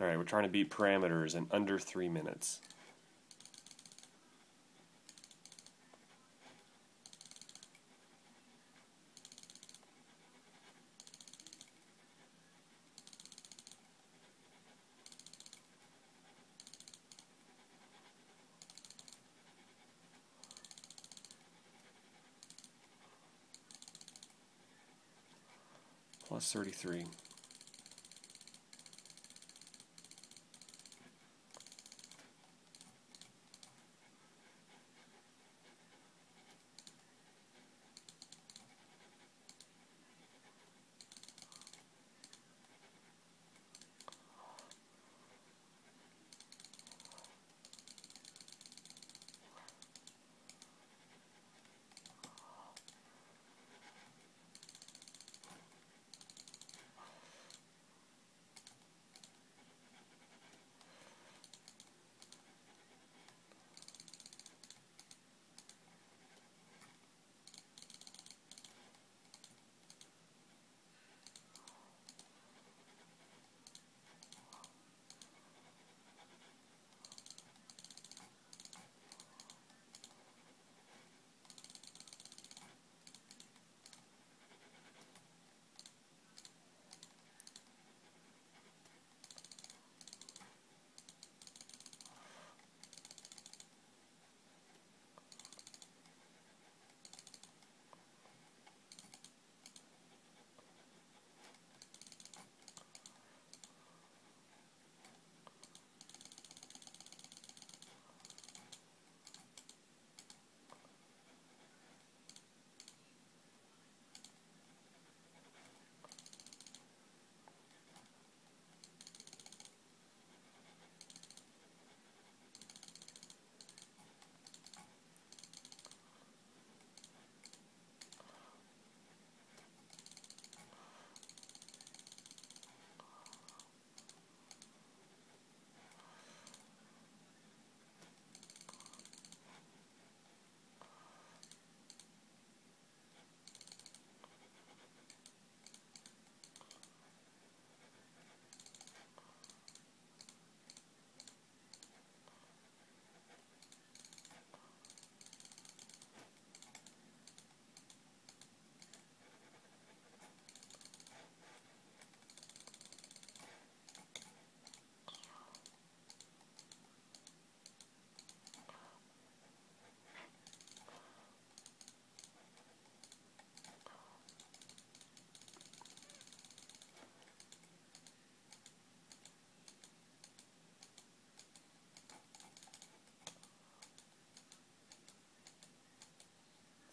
Alright, we're trying to beat parameters in under three minutes. Plus 33.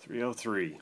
Three oh three.